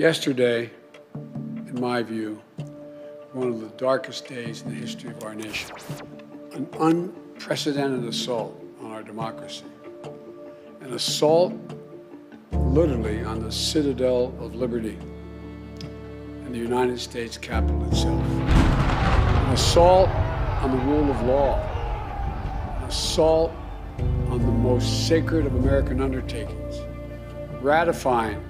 Yesterday, in my view, one of the darkest days in the history of our nation. An unprecedented assault on our democracy. An assault literally on the citadel of liberty in the United States Capitol itself. An assault on the rule of law. An assault on the most sacred of American undertakings. Ratifying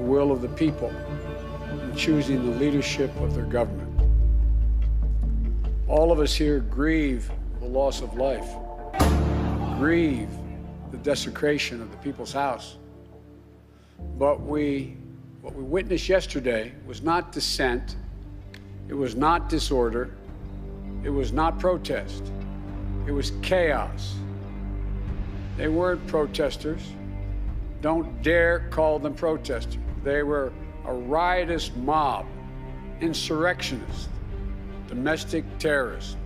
the will of the people in choosing the leadership of their government. All of us here grieve the loss of life, grieve the desecration of the people's house. But we, what we witnessed yesterday was not dissent, it was not disorder, it was not protest, it was chaos. They weren't protesters. Don't dare call them protesters. They were a riotous mob, insurrectionists, domestic terrorists.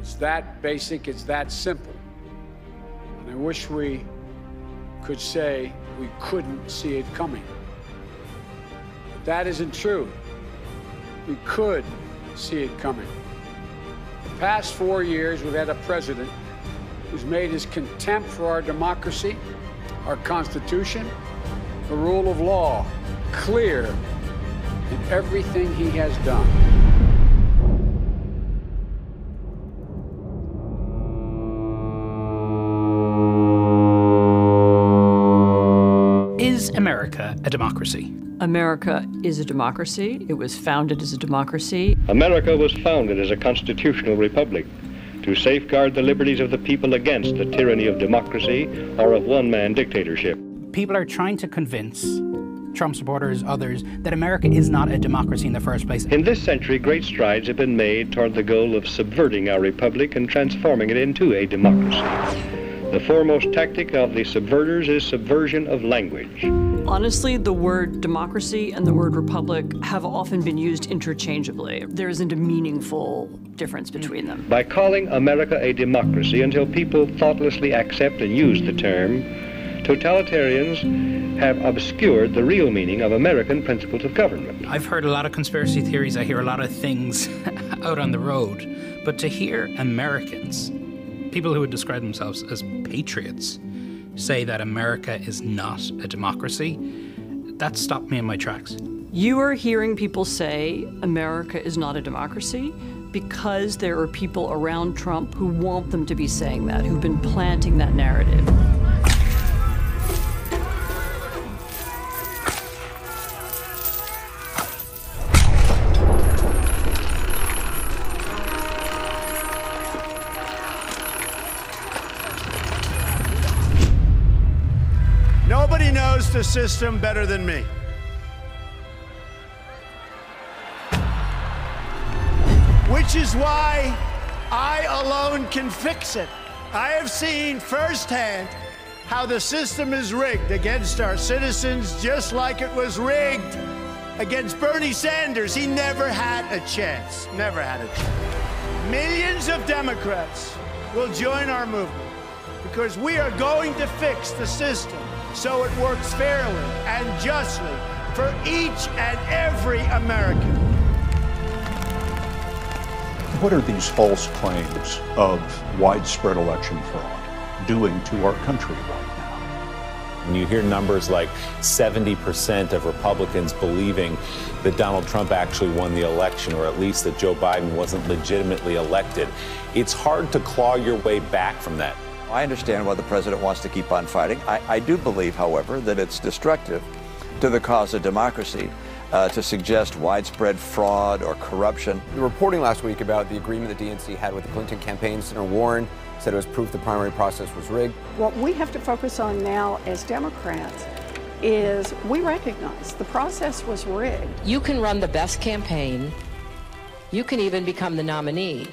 It's that basic, it's that simple. And I wish we could say we couldn't see it coming. But that isn't true. We could see it coming. The past four years, we've had a president who's made his contempt for our democracy, our Constitution, the rule of law clear in everything he has done. Is America a democracy? America is a democracy. It was founded as a democracy. America was founded as a constitutional republic to safeguard the liberties of the people against the tyranny of democracy or of one man dictatorship. People are trying to convince Trump supporters, others, that America is not a democracy in the first place. In this century, great strides have been made toward the goal of subverting our republic and transforming it into a democracy. The foremost tactic of the subverters is subversion of language. Honestly, the word democracy and the word republic have often been used interchangeably. There isn't a meaningful difference between them. By calling America a democracy until people thoughtlessly accept and use the term, totalitarians have obscured the real meaning of American principles of government. I've heard a lot of conspiracy theories, I hear a lot of things out on the road, but to hear Americans, people who would describe themselves as patriots, say that America is not a democracy, that stopped me in my tracks. You are hearing people say America is not a democracy because there are people around Trump who want them to be saying that, who've been planting that narrative. System better than me. Which is why I alone can fix it. I have seen firsthand how the system is rigged against our citizens, just like it was rigged against Bernie Sanders. He never had a chance. Never had a chance. Millions of Democrats will join our movement because we are going to fix the system so it works fairly and justly for each and every American. What are these false claims of widespread election fraud doing to our country right now? When you hear numbers like 70% of Republicans believing that Donald Trump actually won the election, or at least that Joe Biden wasn't legitimately elected, it's hard to claw your way back from that. I understand why the president wants to keep on fighting. I, I do believe, however, that it's destructive to the cause of democracy uh, to suggest widespread fraud or corruption. The reporting last week about the agreement the DNC had with the Clinton campaign, Senator Warren said it was proof the primary process was rigged. What we have to focus on now as Democrats is we recognize the process was rigged. You can run the best campaign, you can even become the nominee,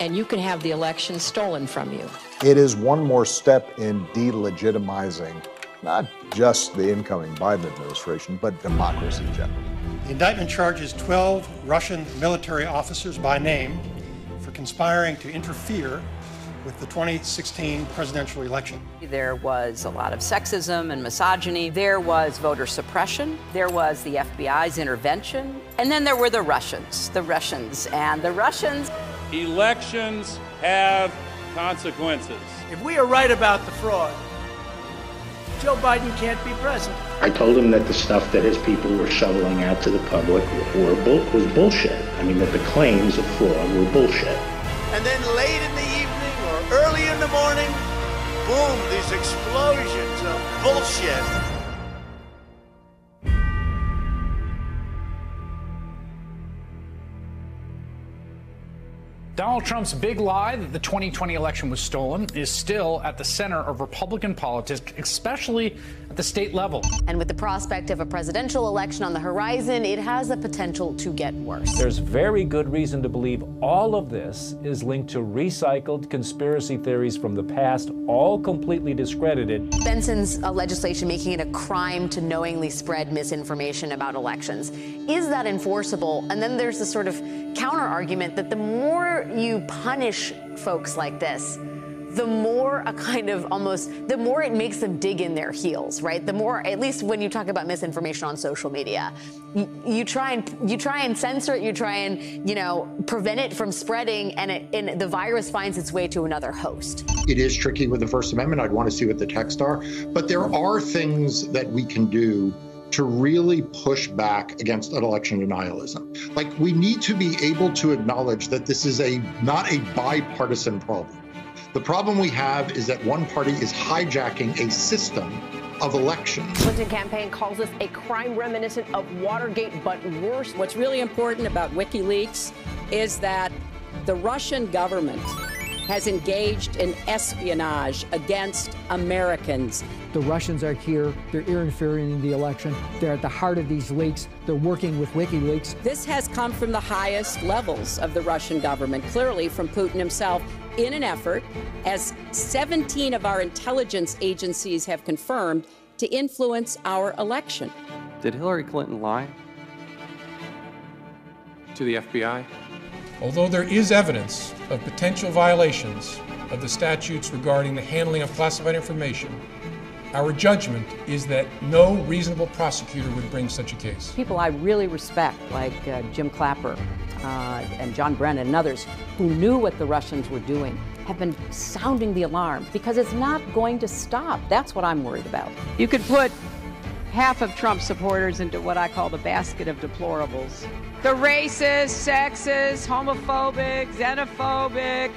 and you can have the election stolen from you. It is one more step in delegitimizing not just the incoming Biden administration, but democracy generally. The indictment charges 12 Russian military officers by name for conspiring to interfere with the 2016 presidential election. There was a lot of sexism and misogyny. There was voter suppression. There was the FBI's intervention. And then there were the Russians, the Russians, and the Russians. Elections have consequences. If we are right about the fraud, Joe Biden can't be president. I told him that the stuff that his people were shoveling out to the public were bull- was bullshit. I mean, that the claims of fraud were bullshit. And then late in the evening or early in the morning, boom, these explosions of bullshit. Donald Trump's big lie that the 2020 election was stolen is still at the center of Republican politics, especially at the state level. And with the prospect of a presidential election on the horizon, it has the potential to get worse. There's very good reason to believe all of this is linked to recycled conspiracy theories from the past, all completely discredited. Benson's uh, legislation making it a crime to knowingly spread misinformation about elections. Is that enforceable? And then there's the sort of counter argument that the more you punish folks like this, the more a kind of almost, the more it makes them dig in their heels, right? The more, at least when you talk about misinformation on social media, you, you try and you try and censor it, you try and you know prevent it from spreading, and, it, and the virus finds its way to another host. It is tricky with the First Amendment. I'd want to see what the text are, but there are things that we can do to really push back against an election denialism. Like we need to be able to acknowledge that this is a not a bipartisan problem. The problem we have is that one party is hijacking a system of elections. Clinton campaign calls this a crime reminiscent of Watergate, but worse. What's really important about WikiLeaks is that the Russian government has engaged in espionage against Americans. The Russians are here. They're interfering in the election. They're at the heart of these leaks. They're working with WikiLeaks. This has come from the highest levels of the Russian government, clearly from Putin himself, in an effort, as 17 of our intelligence agencies have confirmed, to influence our election. Did Hillary Clinton lie? To the FBI? Although there is evidence of potential violations of the statutes regarding the handling of classified information, our judgment is that no reasonable prosecutor would bring such a case. People I really respect, like uh, Jim Clapper uh, and John Brennan and others, who knew what the Russians were doing, have been sounding the alarm because it's not going to stop. That's what I'm worried about. You could put half of Trump supporters into what I call the basket of deplorables. The racist, sexist, homophobic, xenophobic,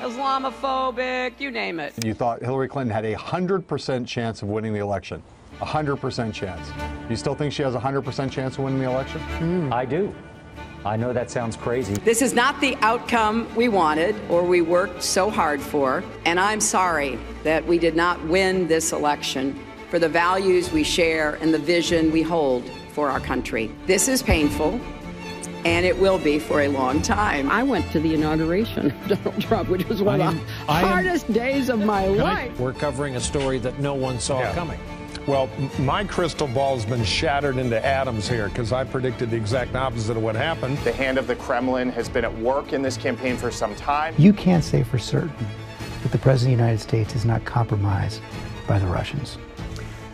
Islamophobic, you name it. You thought Hillary Clinton had a 100% chance of winning the election. A 100% chance. You still think she has a 100% chance of winning the election? Mm, I do. I know that sounds crazy. This is not the outcome we wanted or we worked so hard for, and I'm sorry that we did not win this election for the values we share and the vision we hold for our country. This is painful and it will be for a long time. I went to the inauguration of Donald Trump, which was one of the I am- hardest days of my life. We're covering a story that no one saw Yeah. coming. Well, my crystal ball's been shattered into atoms here because I predicted the exact opposite of what happened. The hand of the Kremlin has been at work in this campaign for some time. You can't say for certain that the President of the United States is not compromised by the Russians.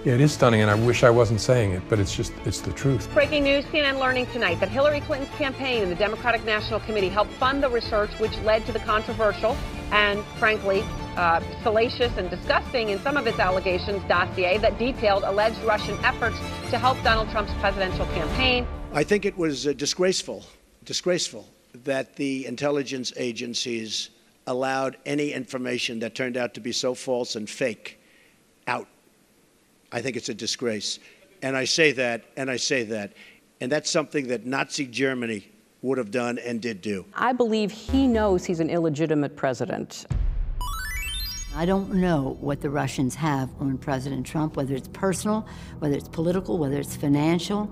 Yeah, it is stunning, and I wish I wasn't saying it, but it's just, it's the truth. Breaking news CNN learning tonight that Hillary Clinton's campaign and the Democratic National Committee helped fund the research which led to the controversial and, frankly, uh, salacious and disgusting in some of its allegations dossier that detailed alleged Russian efforts to help Donald Trump's presidential campaign. I think it was uh, disgraceful, disgraceful that the intelligence agencies allowed any information that turned out to be so false and fake out. I think it's a disgrace. And I say that, and I say that. And that's something that Nazi Germany would have done and did do. I believe he knows he's an illegitimate president. I don't know what the Russians have on President Trump, whether it's personal, whether it's political, whether it's financial.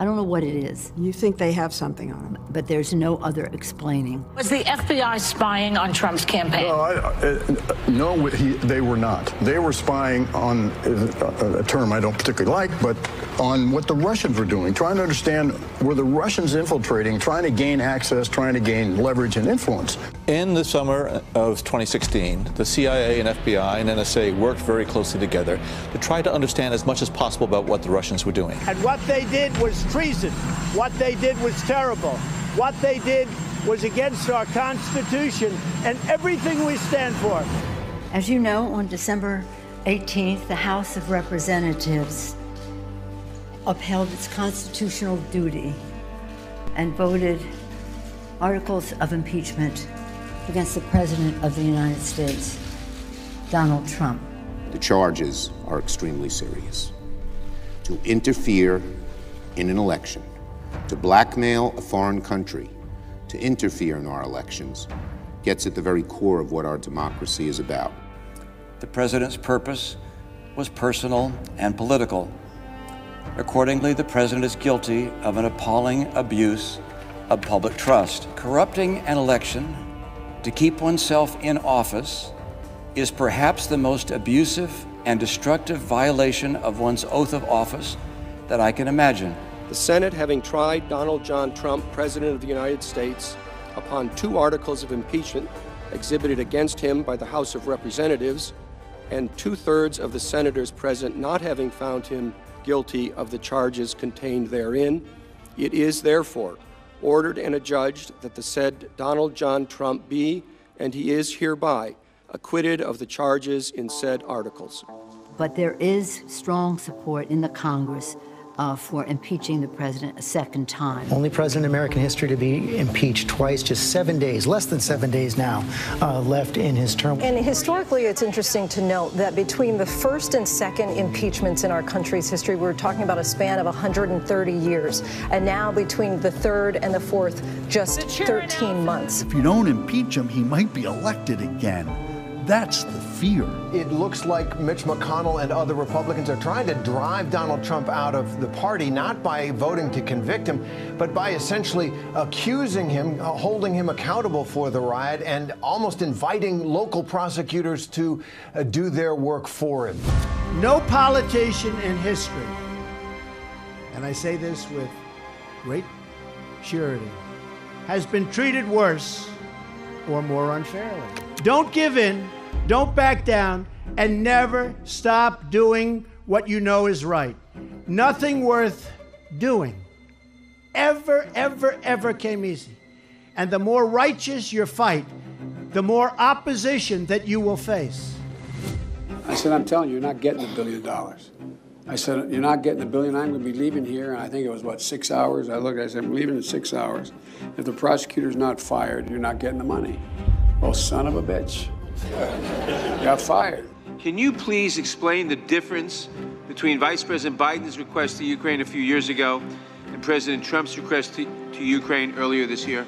I don't know what it is. You think they have something on him? But there's no other explaining. Was the FBI spying on Trump's campaign? No, I, uh, no he, they were not. They were spying on a, a term I don't particularly like, but on what the Russians were doing, trying to understand were the Russians infiltrating, trying to gain access, trying to gain leverage and influence. In the summer of 2016, the CIA and FBI and NSA worked very closely together to try to understand as much as possible about what the Russians were doing. And what they did was treason. What they did was terrible. What they did was against our Constitution and everything we stand for. As you know, on December 18th, the House of Representatives upheld its constitutional duty and voted articles of impeachment against the President of the United States, Donald Trump. The charges are extremely serious. To interfere in an election, to blackmail a foreign country, to interfere in our elections, gets at the very core of what our democracy is about. The president's purpose was personal and political. Accordingly, the president is guilty of an appalling abuse of public trust. Corrupting an election to keep oneself in office is perhaps the most abusive and destructive violation of one's oath of office that I can imagine. The Senate, having tried Donald John Trump, President of the United States, upon two articles of impeachment exhibited against him by the House of Representatives, and two thirds of the senators present not having found him guilty of the charges contained therein, it is therefore ordered and adjudged that the said Donald John Trump be, and he is hereby, acquitted of the charges in said articles. But there is strong support in the Congress uh, for impeaching the president a second time. Only president in American history to be impeached twice, just seven days, less than seven days now, uh, left in his term. And historically, it's interesting to note that between the first and second impeachments in our country's history, we're talking about a span of 130 years. And now between the third and the fourth, just 13 months. If you don't impeach him, he might be elected again. That's the fear. It looks like Mitch McConnell and other Republicans are trying to drive Donald Trump out of the party, not by voting to convict him, but by essentially accusing him, uh, holding him accountable for the riot, and almost inviting local prosecutors to uh, do their work for him. No politician in history, and I say this with great surety, has been treated worse or more unfairly. Don't give in, don't back down, and never stop doing what you know is right. Nothing worth doing ever, ever, ever came easy. And the more righteous your fight, the more opposition that you will face. I said, I'm telling you, you're not getting a billion dollars. I said, You're not getting the billion. I'm going to be leaving here. And I think it was, what, six hours? I looked, I said, I'm leaving in six hours. If the prosecutor's not fired, you're not getting the money. Oh, son of a bitch. Got fired. Can you please explain the difference between Vice President Biden's request to Ukraine a few years ago and President Trump's request to, to Ukraine earlier this year?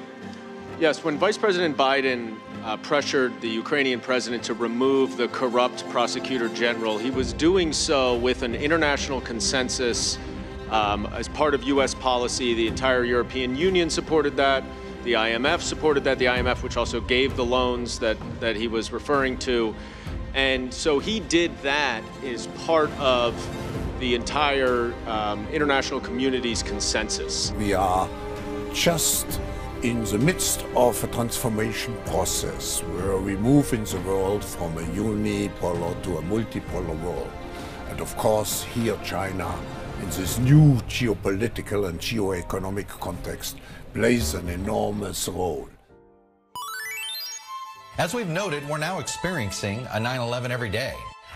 Yes, when Vice President Biden uh, pressured the Ukrainian president to remove the corrupt prosecutor general, he was doing so with an international consensus um, as part of U.S. policy. The entire European Union supported that. The IMF supported that. The IMF, which also gave the loans that, that he was referring to. And so he did that as part of the entire um, international community's consensus. We are just in the midst of a transformation process where we move in the world from a unipolar to a multipolar world. And of course, here China, in this new geopolitical and geoeconomic context, plays an enormous role. As we've noted, we're now experiencing a 9 11 every day.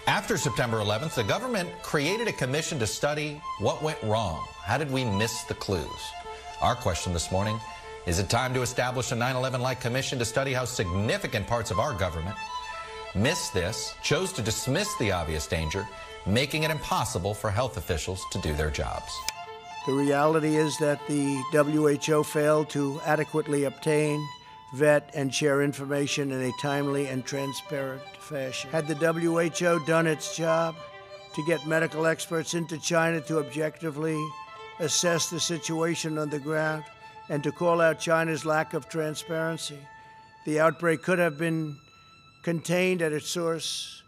After September 11th, the government created a commission to study what went wrong. How did we miss the clues? Our question this morning is it time to establish a 9 11 like commission to study how significant parts of our government missed this, chose to dismiss the obvious danger, making it impossible for health officials to do their jobs? The reality is that the WHO failed to adequately obtain, vet, and share information in a timely and transparent fashion. Had the WHO done its job to get medical experts into China to objectively assess the situation on the ground and to call out China's lack of transparency. The outbreak could have been contained at its source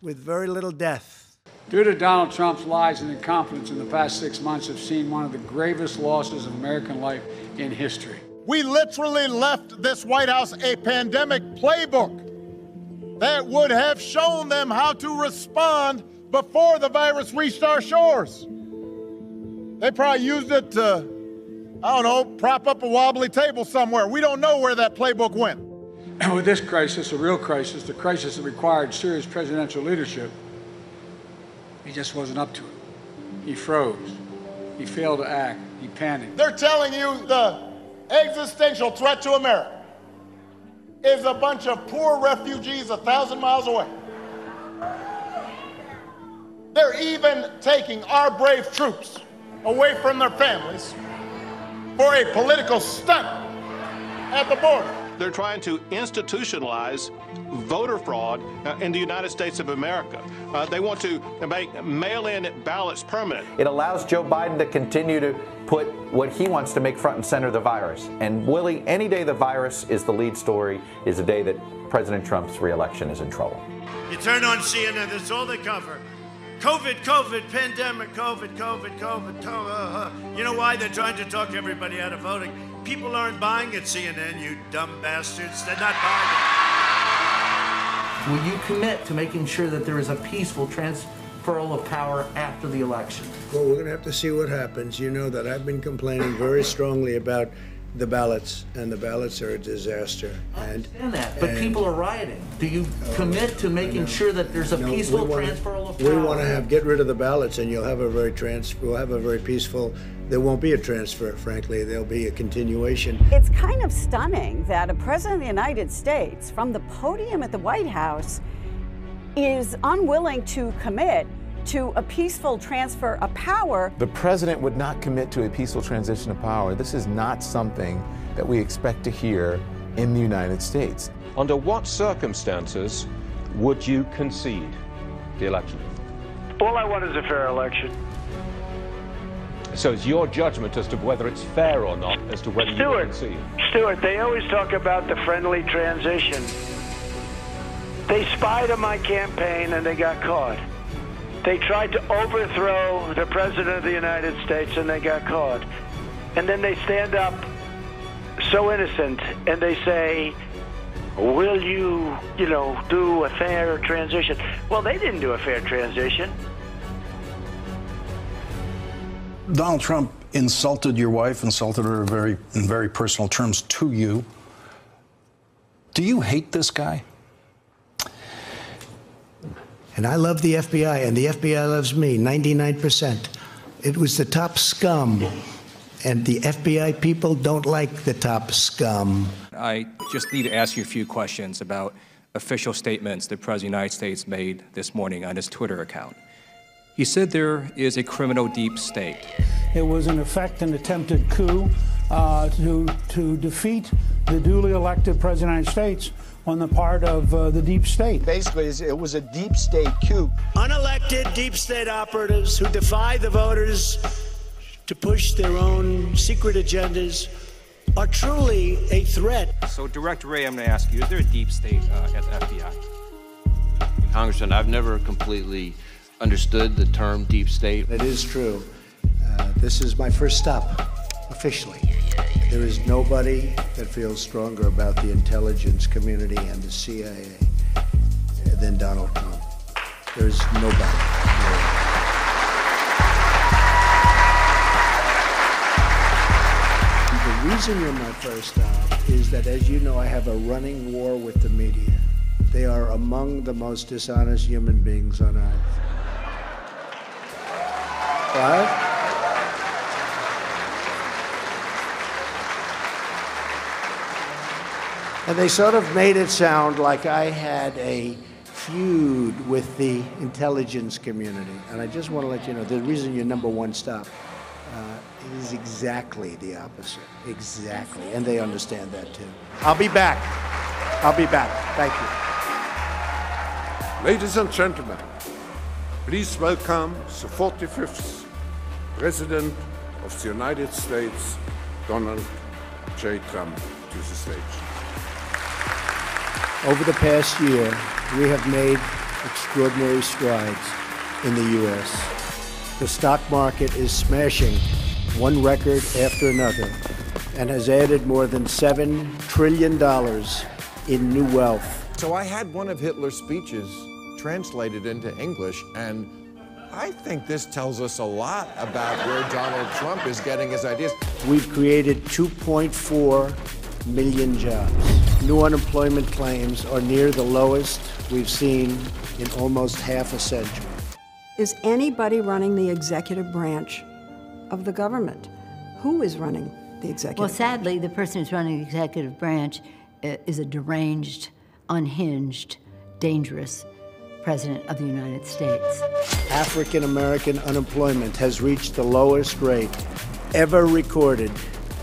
with very little death. Due to Donald Trump's lies and incompetence in the past six months, have seen one of the gravest losses of American life in history. We literally left this White House a pandemic playbook that would have shown them how to respond before the virus reached our shores. They probably used it to, I don't know, prop up a wobbly table somewhere. We don't know where that playbook went. And with this crisis, a real crisis, the crisis that required serious presidential leadership, he just wasn't up to it. He froze. He failed to act. He panicked. They're telling you the existential threat to America is a bunch of poor refugees a thousand miles away. They're even taking our brave troops away from their families for a political stunt at the border. They're trying to institutionalize voter fraud uh, in the United States of America. Uh, they want to make mail in ballots permanent. It allows Joe Biden to continue to put what he wants to make front and center the virus. And Willie, any day the virus is the lead story is a day that President Trump's reelection is in trouble. You turn on CNN, that's all they cover. COVID, COVID, pandemic, COVID, COVID, COVID, COVID. Uh, uh. You know why? They're trying to talk everybody out of voting. People aren't buying at CNN, you dumb bastards. They're not buying it. Will you commit to making sure that there is a peaceful transferal of power after the election? Well, we're going to have to see what happens. You know that I've been complaining very strongly about the ballots, and the ballots are a disaster. I understand that, but people are rioting. Do you oh, commit to making sure that there's a No, peaceful we wanna- transferal of power? We want to have get rid of the ballots, and you'll have a very trans. We'll have a very peaceful. There won't be a transfer, frankly. There'll be a continuation. It's kind of stunning that a president of the United States, from the podium at the White House, is unwilling to commit to a peaceful transfer of power. The president would not commit to a peaceful transition of power. This is not something that we expect to hear in the United States. Under what circumstances would you concede the election? All I want is a fair election. So it's your judgment as to whether it's fair or not, as to whether you Stuart, would concede. Stuart, they always talk about the friendly transition. They spied on my campaign and they got caught. They tried to overthrow the President of the United States and they got caught. And then they stand up so innocent and they say, Will you, you know, do a fair transition? Well, they didn't do a fair transition. Donald Trump insulted your wife, insulted her very in very personal terms to you. Do you hate this guy? And I love the FBI, and the FBI loves me 99%. It was the top scum. And the FBI people don't like the top scum. I just need to ask you a few questions about official statements the President of the United States made this morning on his Twitter account. He said there is a criminal deep state. It was, in effect, an attempted coup uh, to, to defeat the duly elected President of the United States on the part of uh, the deep state. Basically, it was a deep state coup. Unelected deep state operatives who defy the voters to push their own secret agendas are truly a threat. So, Director Wray, I'm going to ask you: Is there a deep state uh, at the FBI? Congressman, I've never completely understood the term deep state. It is true. Uh, this is my first stop, officially. There is nobody that feels stronger about the intelligence community and the CIA than Donald Trump. There's nobody. The reason you're my first stop is that, as you know, I have a running war with the media. They are among the most dishonest human beings on earth. What? And they sort of made it sound like I had a feud with the intelligence community. And I just want to let you know the reason you're number one stop uh, is exactly the opposite. Exactly. And they understand that too. I'll be back. I'll be back. Thank you. Ladies and gentlemen, please welcome the 45th President of the United States, Donald J. Trump, to the stage. Over the past year, we have made extraordinary strides in the U.S. The stock market is smashing one record after another and has added more than $7 trillion in new wealth. So I had one of Hitler's speeches translated into English, and I think this tells us a lot about where Donald Trump is getting his ideas. We've created 2.4 million jobs. New unemployment claims are near the lowest we've seen in almost half a century. Is anybody running the executive branch of the government? Who is running the executive Well, sadly, the person who's running the executive branch uh, is a deranged, unhinged, dangerous President of the United States. African American unemployment has reached the lowest rate ever recorded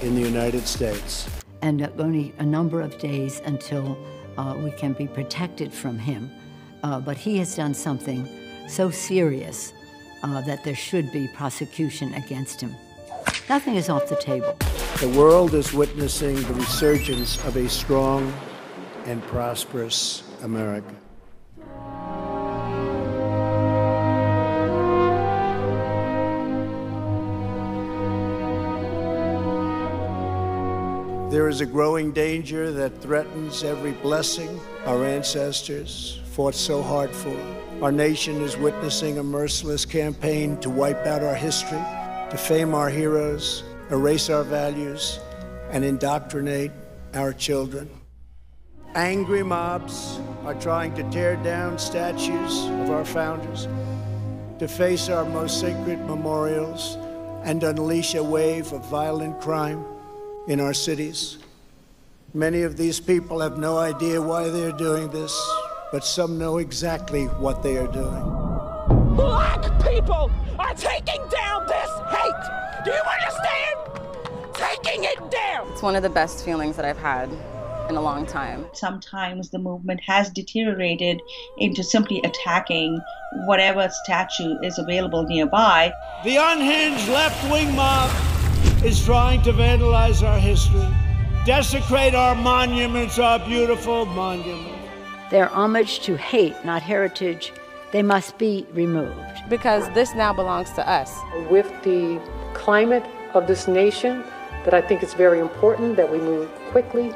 in the United States. And only a number of days until uh, we can be protected from him. Uh, but he has done something so serious uh, that there should be prosecution against him. Nothing is off the table. The world is witnessing the resurgence of a strong and prosperous America. There is a growing danger that threatens every blessing our ancestors fought so hard for. Our nation is witnessing a merciless campaign to wipe out our history, to defame our heroes, erase our values, and indoctrinate our children. Angry mobs are trying to tear down statues of our founders, deface our most sacred memorials, and unleash a wave of violent crime in our cities. Many of these people have no idea why they're doing this, but some know exactly what they are doing. Black people are taking down this hate. Do you understand? Taking it down. It's one of the best feelings that I've had in a long time. Sometimes the movement has deteriorated into simply attacking whatever statue is available nearby. The unhinged left wing mob is trying to vandalize our history, desecrate our monuments, our beautiful monuments. They're homage to hate, not heritage. They must be removed. Because this now belongs to us. With the climate of this nation, that I think it's very important that we move quickly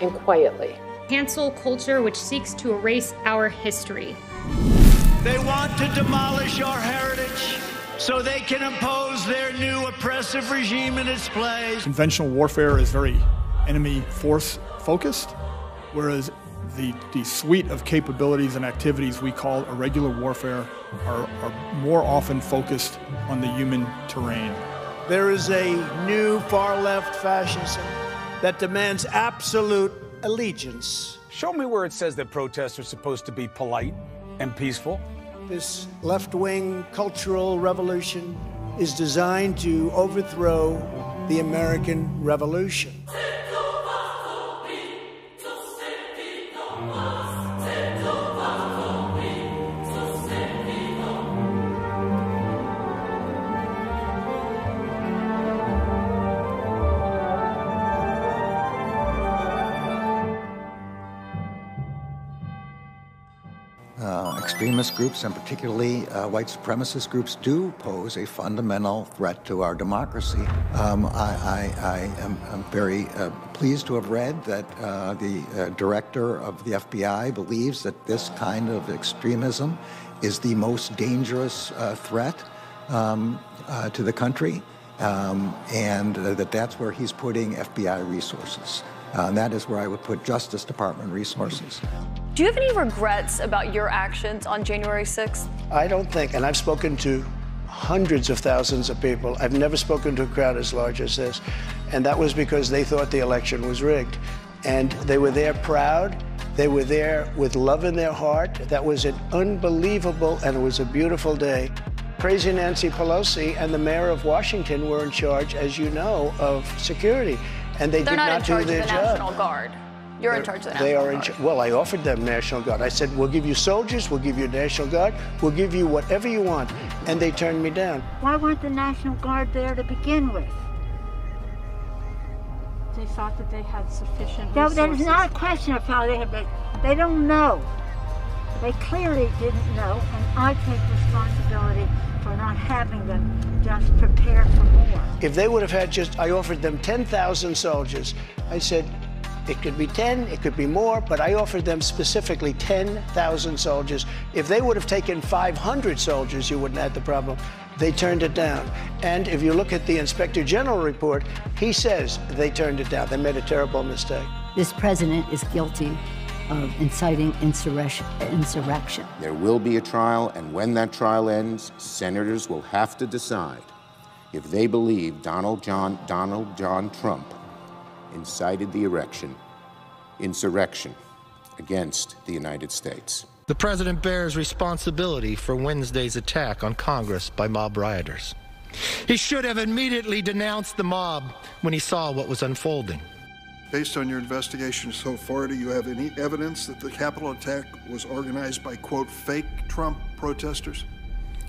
and quietly. Cancel culture which seeks to erase our history. They want to demolish our heritage so they can impose their new oppressive regime in its place. Conventional warfare is very enemy force focused, whereas the, the suite of capabilities and activities we call irregular warfare are, are more often focused on the human terrain. There is a new far left fascism that demands absolute allegiance. Show me where it says that protests are supposed to be polite and peaceful. This left wing cultural revolution is designed to overthrow the American Revolution. Extremist groups, and particularly uh, white supremacist groups, do pose a fundamental threat to our democracy. Um, I, I, I, am I'm very uh, pleased to have read that uh, the uh, director of the FBI believes that this kind of extremism is the most dangerous uh, threat um, to the country, um, and that that's where he's putting FBI resources. and that is where I would put Justice Department resources. Do you have any regrets about your actions on January 6th? I don't think, and I've spoken to hundreds of thousands of people. I've never spoken to a crowd as large as this. And that was because they thought the election was rigged. And they were there proud. They were there with love in their heart. That was an unbelievable and it was a beautiful day. Crazy Nancy Pelosi and the mayor of Washington were in charge, as you know, of security. And they They're did not, not, do their of the job. National Guard. You're in charge of the They are in. Guard. ch- Well, I offered them National Guard. I said, "We'll give you soldiers. We'll give you National Guard. We'll give you whatever you want," and they turned me down. Why weren't the National Guard there to begin with? They thought that they had sufficient That, resources. that is not a question of how they have. They, they don't know. They clearly didn't know, and I take responsibility for not having them just prepare for more. If they would have had just, I offered them 10,000 soldiers. I said, it could be 10, it could be more, but I offered them specifically 10,000 soldiers. If they would have taken 500 soldiers, you wouldn't have had the problem. They turned it down. And if you look at the Inspector General report, he says they turned it down. They made a terrible mistake. This president is guilty of inciting insurrection. insurrection. There will be a trial, and when that trial ends, senators will have to decide if they believe Donald John, Donald John Trump incited the erection, insurrection against the United States. The president bears responsibility for Wednesday's attack on Congress by mob rioters. He should have immediately denounced the mob when he saw what was unfolding. Based on your investigation so far, do you have any evidence that the Capitol attack was organized by, quote, fake Trump protesters?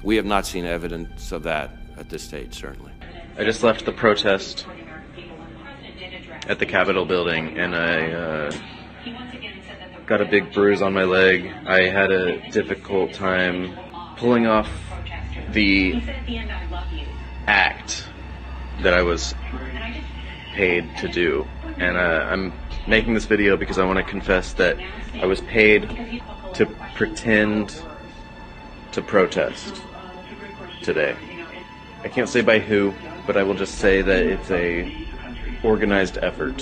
We have not seen evidence of that at this stage, certainly. I just left the protest at the Capitol building and I uh, got a big bruise on my leg. I had a difficult time pulling off the act that I was paid to do. And uh, I'm making this video because I want to confess that I was paid to pretend to protest today. I can't say by who, but I will just say that it's a organized effort.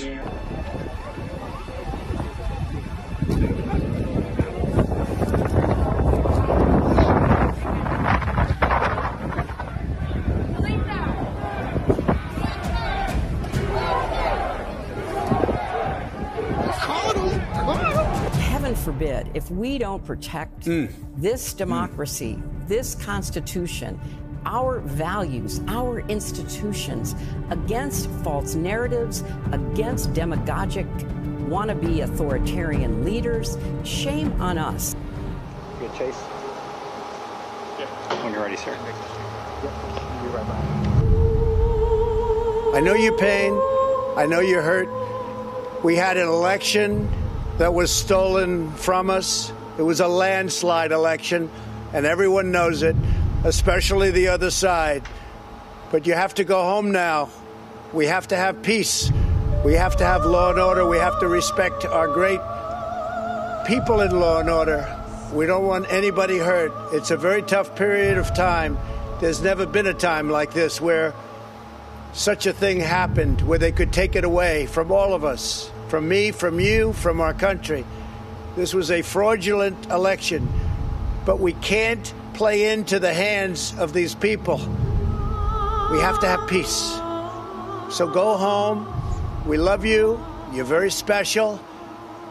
Heaven forbid, if we don't protect hmm. this democracy, this Constitution, our values, our institutions against false narratives, against demagogic, wannabe authoritarian leaders, shame on us. Good chase. When you're ready, sir. I know your pain. I know you're hurt. We had an election that was stolen from us. It was a landslide election, and everyone knows it, especially the other side. But you have to go home now. We have to have peace. We have to have law and order. We have to respect our great people in law and order. We don't want anybody hurt. It's a very tough period of time. There's never been a time like this where such a thing happened, where they could take it away from all of us, from me, from you, from our country. This was a fraudulent election, but we can't play into the hands of these people. We have to have peace. So go home. We love you. You're very special.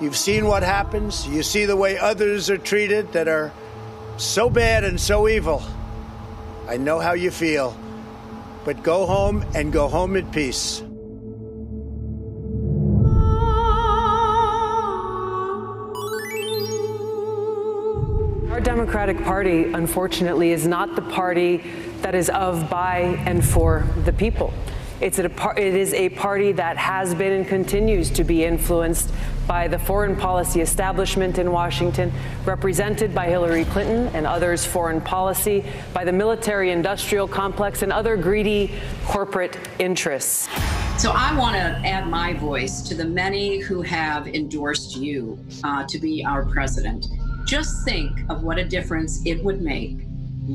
You've seen what happens. You see the way others are treated that are so bad and so evil. I know how you feel. But go home and go home in peace. Democratic Party, unfortunately, is not the party that is of, by, and for the people. It's a, it is a party that has been and continues to be influenced by the foreign policy establishment in Washington, represented by Hillary Clinton and others' foreign policy, by the military industrial complex, and other greedy corporate interests. So I want to add my voice to the many who have endorsed you uh, to be our president. Just think of what a difference it would make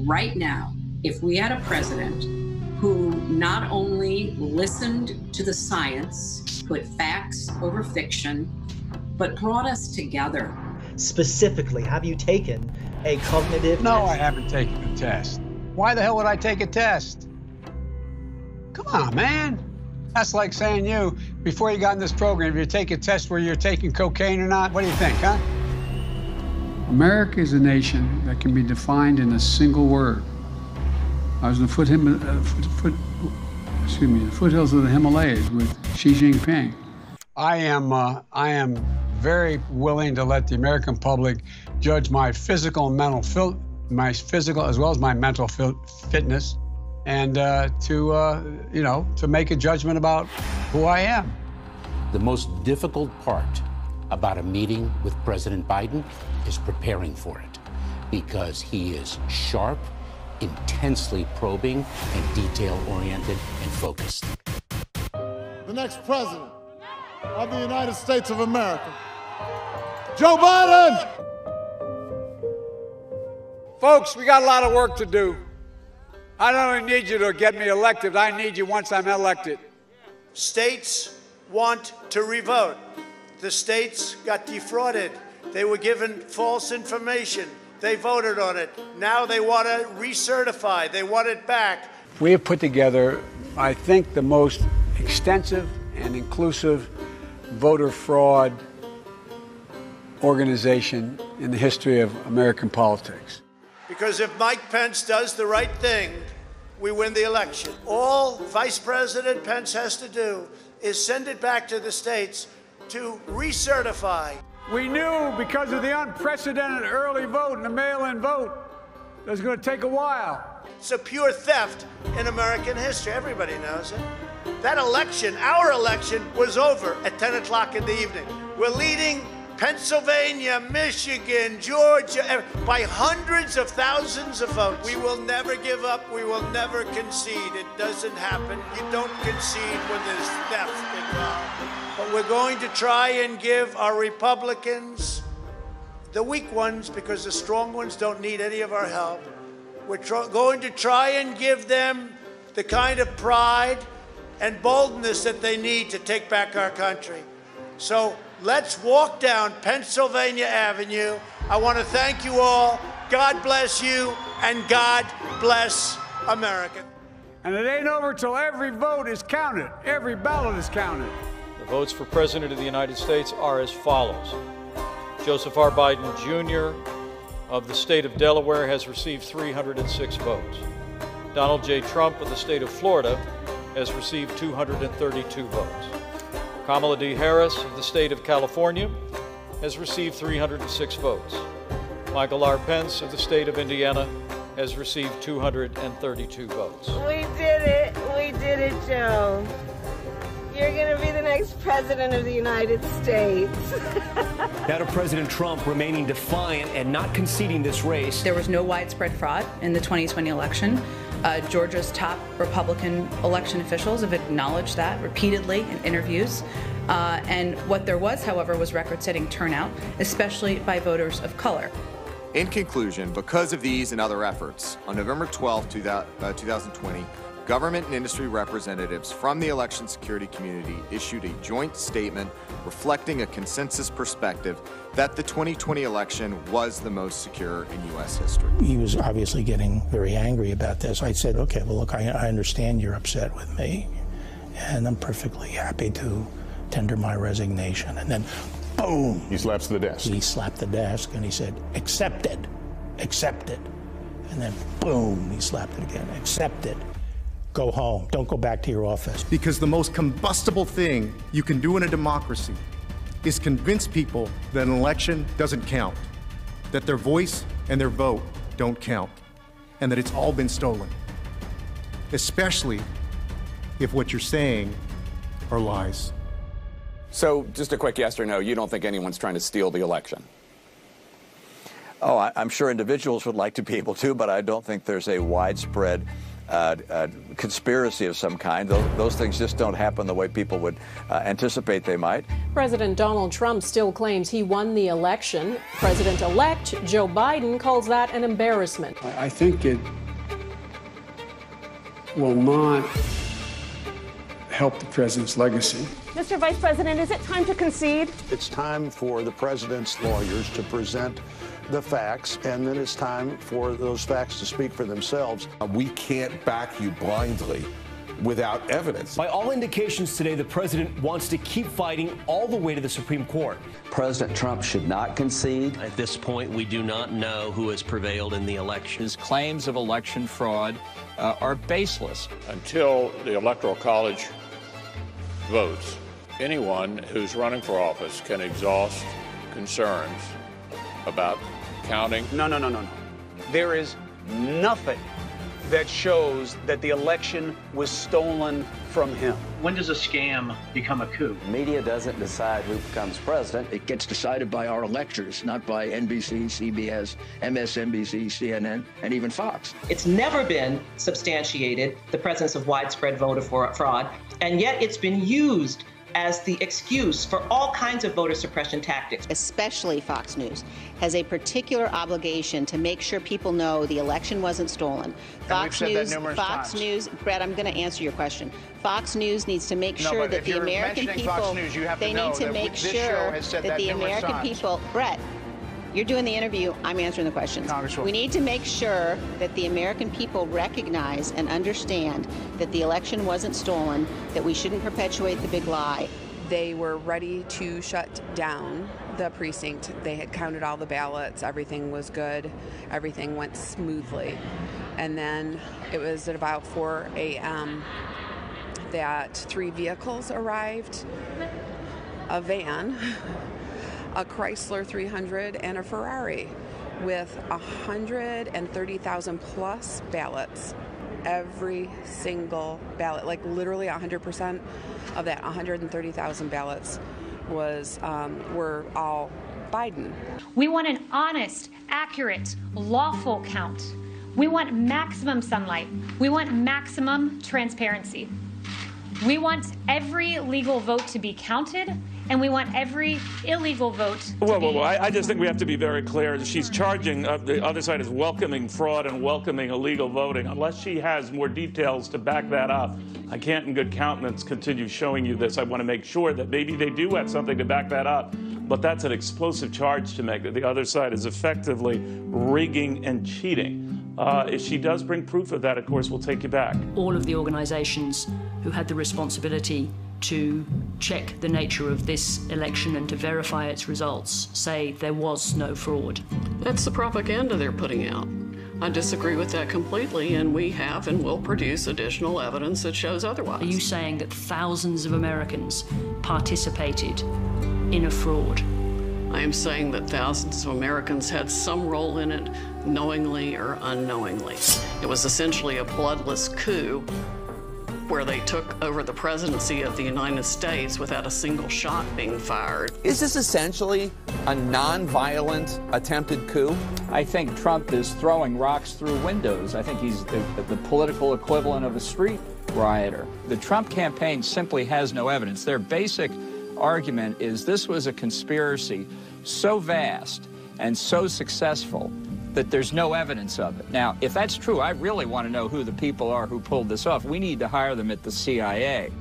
right now if we had a president who not only listened to the science, put facts over fiction, but brought us together. Specifically, have you taken a cognitive No, I haven't taken a test. Why the hell would I take a test? Come on, man. That's like saying you, before you got in this program, if you take a test where you're taking cocaine or not, what do you think, huh? America is a nation that can be defined in a single word. I was in the foot, Him- uh, foot, foot, excuse me, the foothills of the Himalayas with Xi Jinping. I am, uh, I am very willing to let the American public judge my physical and mental fil- my physical as well as my mental fil- fitness, and uh, to uh, you know to make a judgment about who I am. The most difficult part about a meeting with President Biden is preparing for it because he is sharp, intensely probing, and detail oriented and focused. The next president of the United States of America, Joe Biden! Folks, we got a lot of work to do. I don't only need you to get me elected, I need you once I'm elected. States want to revote. The states got defrauded. They were given false information. They voted on it. Now they want to recertify. They want it back. We have put together, I think, the most extensive and inclusive voter fraud organization in the history of American politics. Because if Mike Pence does the right thing, we win the election. All Vice President Pence has to do is send it back to the states to recertify. We knew because of the unprecedented early vote and the mail in vote that it was going to take a while. It's a pure theft in American history. Everybody knows it. That election, our election, was over at 10 o'clock in the evening. We're leading Pennsylvania, Michigan, Georgia by hundreds of thousands of votes. We will never give up. We will never concede. It doesn't happen. You don't concede when there's theft involved. We're going to try and give our Republicans, the weak ones, because the strong ones don't need any of our help, we're going to try and give them the kind of pride and boldness that they need to take back our country. So let's walk down Pennsylvania Avenue. I want to thank you all. God bless you, and God bless America. And it ain't over till every vote is counted, every ballot is counted. Votes for President of the United States are as follows Joseph R. Biden Jr. of the state of Delaware has received 306 votes. Donald J. Trump of the state of Florida has received 232 votes. Kamala D. Harris of the state of California has received 306 votes. Michael R. Pence of the state of Indiana has received 232 votes. We did it. We did it, Joe. You're going to be the next president of the United States. now to President Trump remaining defiant and not conceding this race. There was no widespread fraud in the 2020 election. Uh, Georgia's top Republican election officials have acknowledged that repeatedly in interviews. Uh, and what there was, however, was record setting turnout, especially by voters of color. In conclusion, because of these and other efforts, on November 12, 2020, government and industry representatives from the election security community issued a joint statement reflecting a consensus perspective that the 2020 election was the most secure in U.S. history. He was obviously getting very angry about this. I said, okay, well, look, I, I understand you're upset with me, and I'm perfectly happy to tender my resignation. And then, boom. He slaps the desk. He slapped the desk and he said, accepted, accepted. And then, boom, he slapped it again, accepted go home. Don't go back to your office. Because the most combustible thing you can do in a democracy is convince people that an election doesn't count, that their voice and their vote don't count, and that it's all been stolen. Especially if what you're saying are lies. So, just a quick yes or no you don't think anyone's trying to steal the election? Oh, I, am sure individuals would like to be able to, but I don't think there's a widespread uh, uh, conspiracy of some kind. Those, those, things just don't happen the way people would uh, anticipate they might. President Donald Trump still claims he won the election. President elect Joe Biden calls that an embarrassment. I think it will not help the president's legacy. Mr. Vice President, is it time to concede? It's time for the president's lawyers to present the facts, and then it's time for those facts to speak for themselves. We can't back you blindly without evidence. By all indications today, the president wants to keep fighting all the way to the Supreme Court. President Trump should not concede. At this point, we do not know who has prevailed in the election. His claims of election fraud uh, are baseless. Until the Electoral College votes, anyone who's running for office can exhaust concerns about counting. No, no, no, no, no. There is nothing that shows that the election was stolen from him. When does a scam become a coup? Media doesn't decide who becomes president. It gets decided by our electors, not by NBC, CBS, MSNBC, CNN, and even Fox. It's never been substantiated, the presence of widespread voter fraud, and yet it's been used as the excuse for all kinds of voter suppression tactics. Especially Fox News has a particular obligation to make sure people know the election wasn't stolen. Fox News, Fox times. News, Bret, I'm going to answer your question. Fox News needs to make no, sure that the American people News, they need to make sure that, that the American times. people, Bret, you're doing the interview. I'm answering the questions. We need to make sure that the American people recognize and understand that the election wasn't stolen, that we shouldn't perpetuate the big lie. They were ready to shut down the precinct. They had counted all the ballots. Everything was good. Everything went smoothly. And then it was at about 4 a.m. that three vehicles arrived a van, a Chrysler 300, and a Ferrari with 130,000 plus ballots. Every single ballot, like literally 100% of that 130,000 ballots, was um, were all Biden. We want an honest, accurate, lawful count. We want maximum sunlight. We want maximum transparency. We want every legal vote to be counted, and we want every illegal vote be. well, well, I, I just think we have to be very clear. She's charging, uh, the other side is welcoming fraud and welcoming illegal voting. Unless she has more details to back that up, I can't in good countenance continue showing you this. I want to make sure that maybe they do have something to back that up. But that's an explosive charge to make that the other side is effectively rigging and cheating. Uh, if she does bring proof of that, of course, we'll take you back. all of the organisations who had the responsibility to check the nature of this election and to verify its results say there was no fraud. That's the propaganda they're putting out. I disagree with that completely, and we have and will produce additional evidence that shows otherwise. Are you saying that thousands of Americans participated in a fraud? I am saying that thousands of Americans had some role in it, knowingly or unknowingly. It was essentially a bloodless coup where they took over the presidency of the United States without a single shot being fired. Is this essentially a non-violent attempted coup? I think Trump is throwing rocks through windows. I think he's the, the political equivalent of a street rioter. The Trump campaign simply has no evidence. Their basic argument is this was a conspiracy so vast and so successful that there's no evidence of it. Now, if that's true, I really want to know who the people are who pulled this off. We need to hire them at the CIA.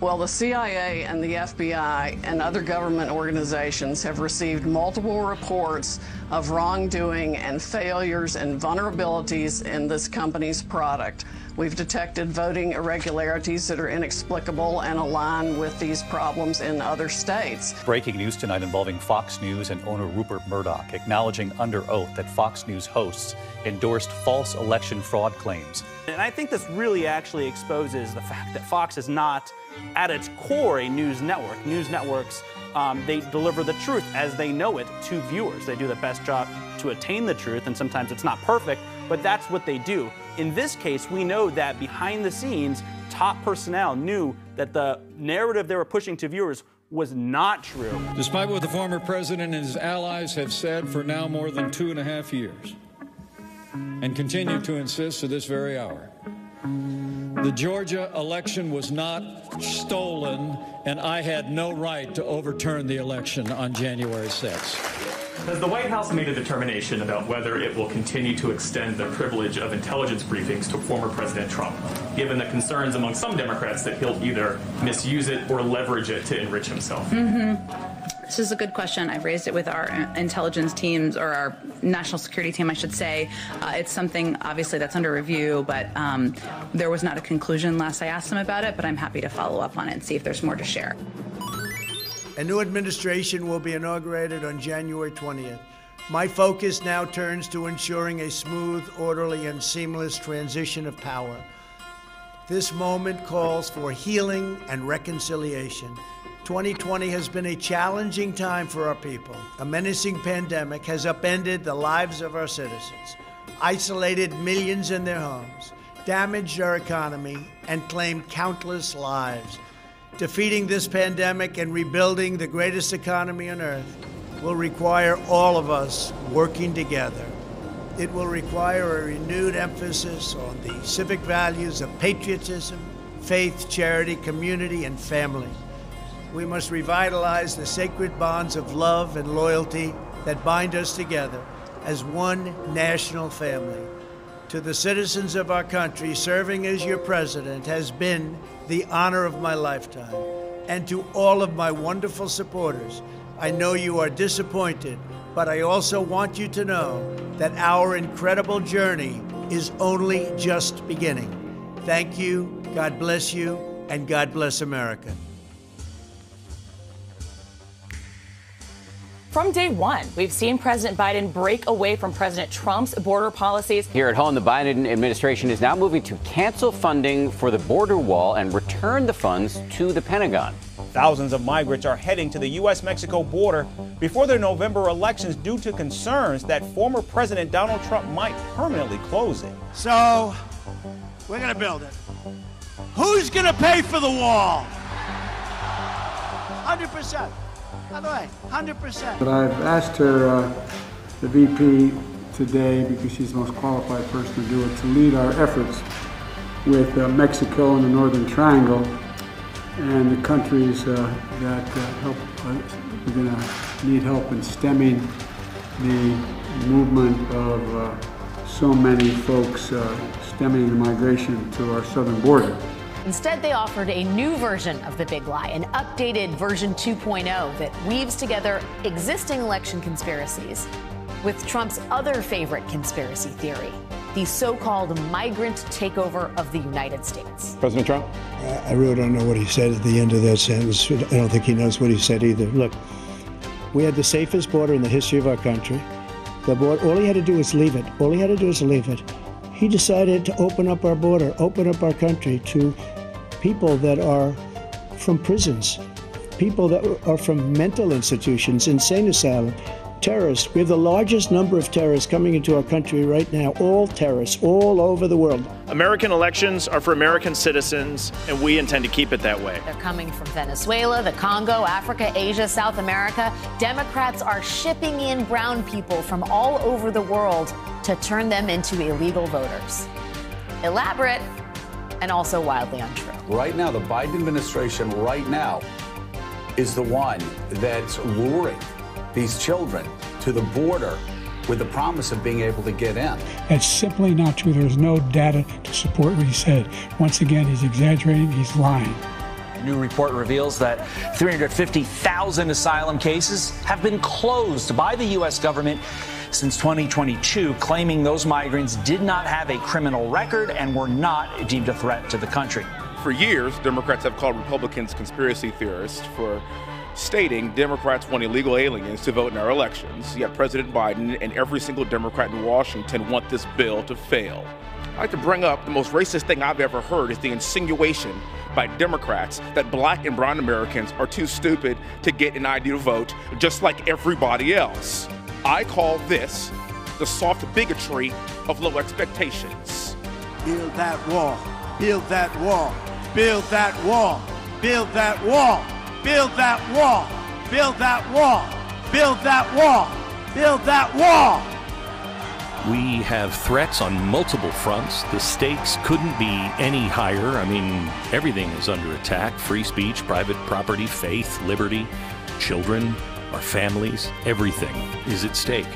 Well, the CIA and the FBI and other government organizations have received multiple reports of wrongdoing and failures and vulnerabilities in this company's product. We've detected voting irregularities that are inexplicable and align with these problems in other states. Breaking news tonight involving Fox News and owner Rupert Murdoch acknowledging under oath that Fox News hosts endorsed false election fraud claims. And I think this really actually exposes the fact that Fox is not, at its core, a news network. News networks, um, they deliver the truth as they know it to viewers. They do the best job to attain the truth, and sometimes it's not perfect, but that's what they do. In this case, we know that behind the scenes, top personnel knew that the narrative they were pushing to viewers was not true. Despite what the former president and his allies have said for now more than two and a half years, and continue to insist to this very hour, the Georgia election was not stolen, and I had no right to overturn the election on January 6th. Has the White House made a determination about whether it will continue to extend the privilege of intelligence briefings to former President Trump, given the concerns among some Democrats that he'll either misuse it or leverage it to enrich himself? Mm-hmm. This is a good question. I've raised it with our intelligence teams or our national security team, I should say. Uh, it's something obviously that's under review, but um, there was not a conclusion last I asked them about it. But I'm happy to follow up on it and see if there's more to share. A new administration will be inaugurated on January 20th. My focus now turns to ensuring a smooth, orderly, and seamless transition of power. This moment calls for healing and reconciliation. 2020 has been a challenging time for our people. A menacing pandemic has upended the lives of our citizens, isolated millions in their homes, damaged our economy, and claimed countless lives. Defeating this pandemic and rebuilding the greatest economy on earth will require all of us working together. It will require a renewed emphasis on the civic values of patriotism, faith, charity, community, and family. We must revitalize the sacred bonds of love and loyalty that bind us together as one national family. To the citizens of our country, serving as your president has been the honor of my lifetime. And to all of my wonderful supporters, I know you are disappointed, but I also want you to know that our incredible journey is only just beginning. Thank you, God bless you, and God bless America. From day one, we've seen President Biden break away from President Trump's border policies. Here at home, the Biden administration is now moving to cancel funding for the border wall and return the funds to the Pentagon. Thousands of migrants are heading to the U.S. Mexico border before their November elections due to concerns that former President Donald Trump might permanently close it. So, we're going to build it. Who's going to pay for the wall? 100%. By the way, 100%. But I've asked her, uh, the VP, today, because she's the most qualified person to do it, to lead our efforts with uh, Mexico and the Northern Triangle and the countries uh, that uh, help, uh, we're going to need help in stemming the movement of uh, so many folks stemming the migration to our southern border. Instead, they offered a new version of the big lie, an updated version 2.0 that weaves together existing election conspiracies with Trump's other favorite conspiracy theory the so called migrant takeover of the United States. President Trump? I really don't know what he said at the end of that sentence. I don't think he knows what he said either. Look, we had the safest border in the history of our country. The border, all he had to do was leave it. All he had to do was leave it. He decided to open up our border, open up our country to people that are from prisons, people that are from mental institutions, insane asylum, terrorists. We have the largest number of terrorists coming into our country right now, all terrorists, all over the world. American elections are for American citizens, and we intend to keep it that way. They're coming from Venezuela, the Congo, Africa, Asia, South America. Democrats are shipping in brown people from all over the world to turn them into illegal voters. Elaborate and also wildly untrue. Right now, the Biden administration, right now, is the one that's luring these children to the border with the promise of being able to get in. That's simply not true. There's no data to support what he said. Once again, he's exaggerating, he's lying. A new report reveals that 350,000 asylum cases have been closed by the U.S. government since 2022, claiming those migrants did not have a criminal record and were not deemed a threat to the country. For years, Democrats have called Republicans conspiracy theorists for stating Democrats want illegal aliens to vote in our elections, yet President Biden and every single Democrat in Washington want this bill to fail. I'd like to bring up the most racist thing I've ever heard is the insinuation by Democrats that black and brown Americans are too stupid to get an ID to vote, just like everybody else. I call this the soft bigotry of low expectations. Build that wall, build that wall, build that wall, build that wall, build that wall, build that wall, build that wall, build that wall. We have threats on multiple fronts. The stakes couldn't be any higher. I mean, everything is under attack free speech, private property, faith, liberty, children, our families, everything is at stake.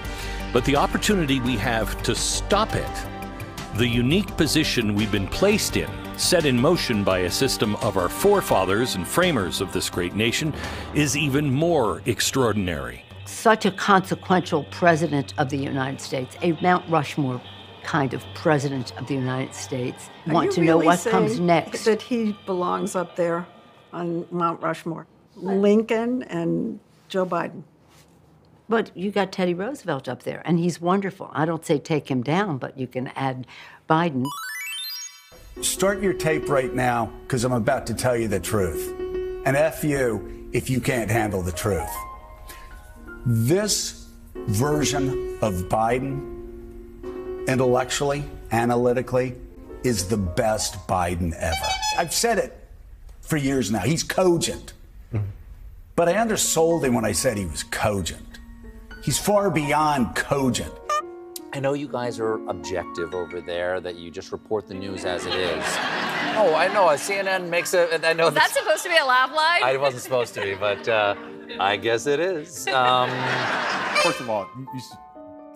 But the opportunity we have to stop it, the unique position we've been placed in, set in motion by a system of our forefathers and framers of this great nation, is even more extraordinary. Such a consequential president of the United States, a Mount Rushmore kind of president of the United States. Are Want to really know what comes next. That he belongs up there on Mount Rushmore. Lincoln and Joe Biden. But you got Teddy Roosevelt up there, and he's wonderful. I don't say take him down, but you can add Biden. Start your tape right now because I'm about to tell you the truth. And F you, if you can't handle the truth. This version of Biden, intellectually, analytically, is the best Biden ever. I've said it for years now. He's cogent. But I undersold him when I said he was cogent. He's far beyond cogent. I know you guys are objective over there, that you just report the news as it is. Oh, I know. CNN makes a. I know Is that supposed to be a laugh line? I wasn't supposed to be, but uh, I guess it is. Um, First of all, you, you should,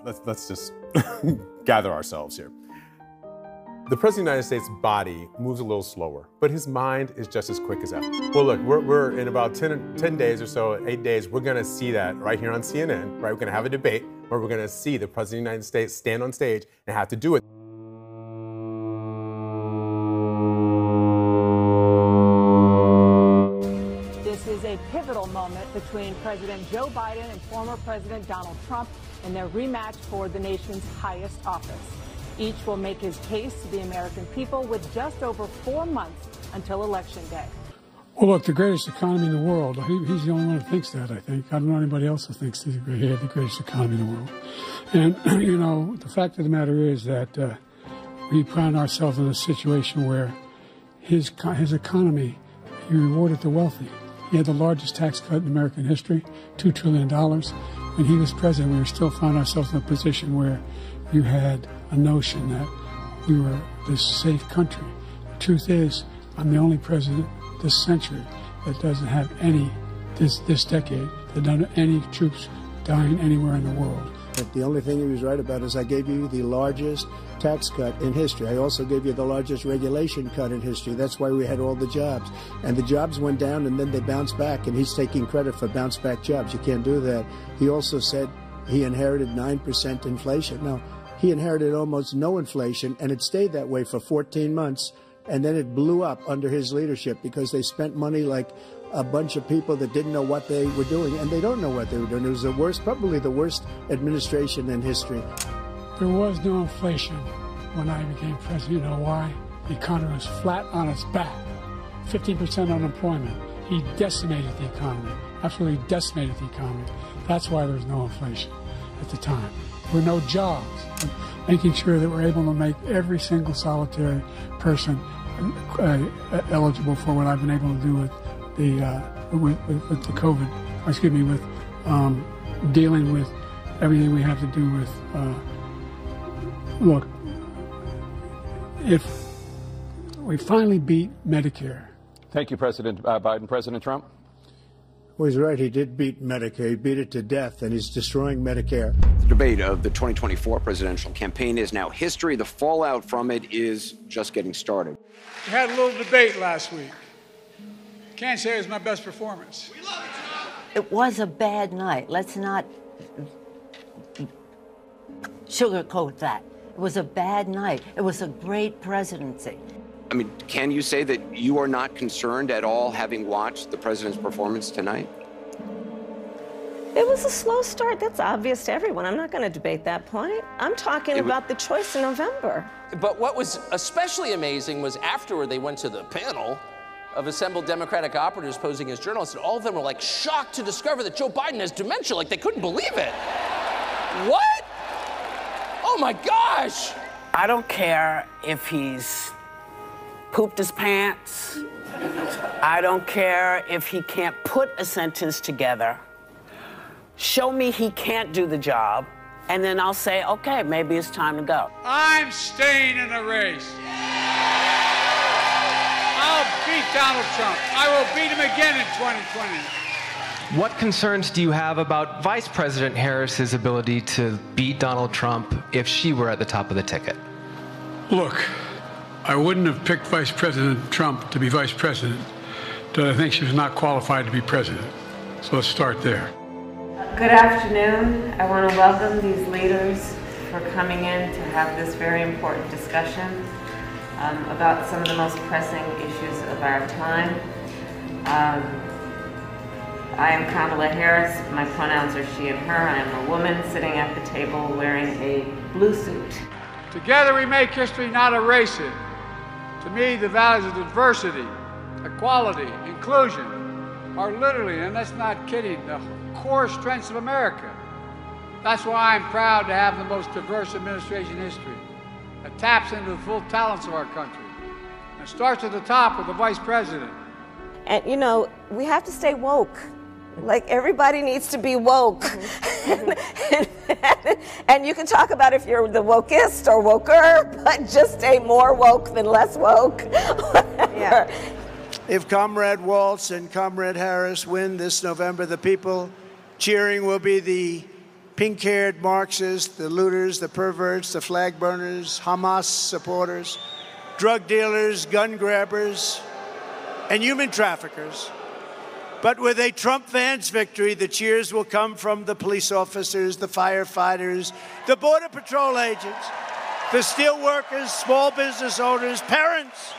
let's let's just gather ourselves here. The President of the United States body moves a little slower, but his mind is just as quick as ever. Well, look, we're, we're in about 10, 10 days or so, eight days, we're going to see that right here on CNN, right? We're going to have a debate where we're going to see the President of the United States stand on stage and have to do it. This is a pivotal moment between President Joe Biden and former President Donald Trump in their rematch for the nation's highest office. Each will make his case to the American people with just over four months until Election Day. Well, look, the greatest economy in the world. He, he's the only one who thinks that, I think. I don't know anybody else who thinks he had the greatest economy in the world. And, you know, the fact of the matter is that uh, we found ourselves in a situation where his, his economy, he rewarded the wealthy. He had the largest tax cut in American history, $2 trillion. When he was president, we still found ourselves in a position where you had a notion that we were this safe country. The truth is, I'm the only president this century that doesn't have any, this, this decade, that doesn't have any troops dying anywhere in the world. But the only thing he was right about is I gave you the largest tax cut in history. I also gave you the largest regulation cut in history. That's why we had all the jobs. And the jobs went down and then they bounced back, and he's taking credit for bounce back jobs. You can't do that. He also said he inherited 9% inflation. Now, he inherited almost no inflation, and it stayed that way for 14 months. And then it blew up under his leadership because they spent money like a bunch of people that didn't know what they were doing, and they don't know what they were doing. It was the worst, probably the worst administration in history. There was no inflation when I became president. You know why? The economy was flat on its back. 15% unemployment. He decimated the economy, absolutely decimated the economy. That's why there was no inflation at the time. Were no jobs. Making sure that we're able to make every single solitary person uh, eligible for what I've been able to do with the uh, with, with, with the COVID. Excuse me, with um, dealing with everything we have to do with. Uh, look, if we finally beat Medicare, Thank you, President uh, Biden. President Trump? Well, he's right. He did beat Medicare. He beat it to death, and he's destroying Medicare. The debate of the 2024 presidential campaign is now history. The fallout from it is just getting started. we had a little debate last week. Can't say it was my best performance. It was a bad night. Let's not sugarcoat that. It was a bad night. It was a great presidency. I mean, can you say that you are not concerned at all having watched the president's performance tonight? It was a slow start. That's obvious to everyone. I'm not going to debate that point. I'm talking It wa- about the choice in November. But what was especially amazing was afterward they went to the panel of assembled Democratic operatives posing as journalists, and all of them were like shocked to discover that Joe Biden has dementia. Like they couldn't believe it. What? Oh my gosh! I don't care if he's pooped his pants. I don't care if he can't put a sentence together. Show me he can't do the job, and then I'll say, okay, maybe it's time to go. I'm staying in the race. I'll beat Donald Trump. I will beat him again in 2020. What concerns do you have about Vice President Harris's ability to beat Donald Trump if she were at the top of the ticket? Look, I wouldn't have picked Vice President Trump to be vice president, but I think she was not qualified to be president. So let's start there. Good afternoon. I want to welcome these leaders for coming in to have this very important discussion um, about some of the most pressing issues of our time. Um, I am Kamala Harris. My pronouns are she and her. I am a woman sitting at the table wearing a blue suit. Together we make history, not erase it. To me, the values of diversity, equality, inclusion, are literally, and that's not kidding, the core strengths of America. That's why I'm proud to have the most diverse administration in history that taps into the full talents of our country. And starts at the top with the vice president. And you know, we have to stay woke. Like everybody needs to be woke. and, and, and you can talk about if you're the wokest or woker, but just stay more woke than less woke. yeah. If Comrade Waltz and Comrade Harris win this November, the people cheering will be the pink haired Marxists, the looters, the perverts, the flag burners, Hamas supporters, drug dealers, gun grabbers, and human traffickers. But with a Trump Vance victory, the cheers will come from the police officers, the firefighters, the Border Patrol agents, the steel workers, small business owners, parents,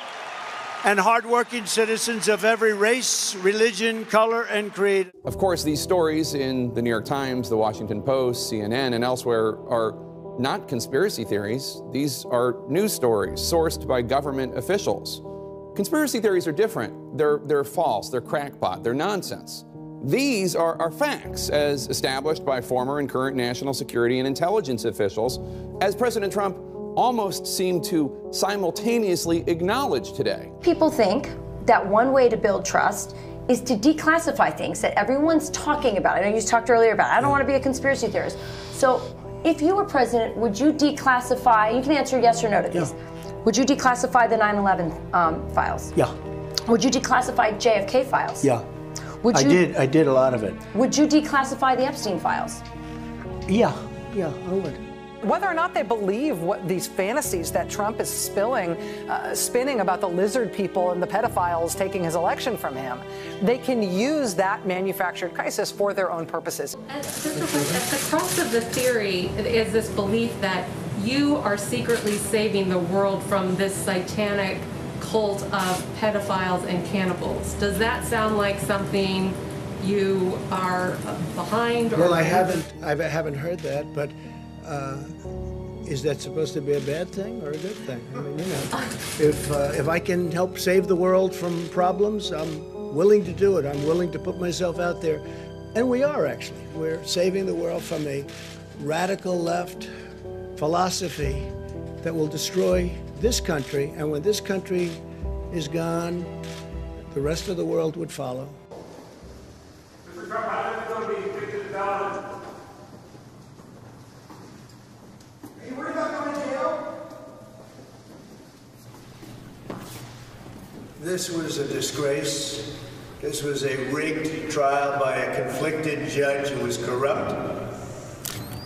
and hardworking citizens of every race, religion, color, and creed. Of course, these stories in the New York Times, the Washington Post, CNN, and elsewhere are not conspiracy theories. These are news stories sourced by government officials. Conspiracy theories are different. They're, they're false, they're crackpot, they're nonsense. These are, are facts as established by former and current national security and intelligence officials, as President Trump almost seemed to simultaneously acknowledge today. People think that one way to build trust is to declassify things that everyone's talking about. I know you talked earlier about I don't want to be a conspiracy theorist. So if you were president, would you declassify? You can answer yes or no to these. Yeah. Would you declassify the 9/11 um, files? Yeah. Would you declassify JFK files? Yeah. Would you, I did. I did a lot of it. Would you declassify the Epstein files? Yeah. Yeah, I would whether or not they believe what these fantasies that Trump is spilling, uh, spinning about the lizard people and the pedophiles taking his election from him, they can use that manufactured crisis for their own purposes. At, at the crux of the theory is this belief that you are secretly saving the world from this satanic cult of pedophiles and cannibals. Does that sound like something you are behind? well, I haven't. I haven't heard that, but uh, is that supposed to be a bad thing or a good thing? I mean, you know, if uh, if I can help save the world from problems, I'm willing to do it. I'm willing to put myself out there, and we are actually. We're saving the world from a radical left philosophy that will destroy this country. And when this country is gone, the rest of the world would follow. Mr. Trump, how difficult do you think it's about? Are you worried about going to jail? This was a disgrace. This was a rigged trial by a conflicted judge who was corrupt.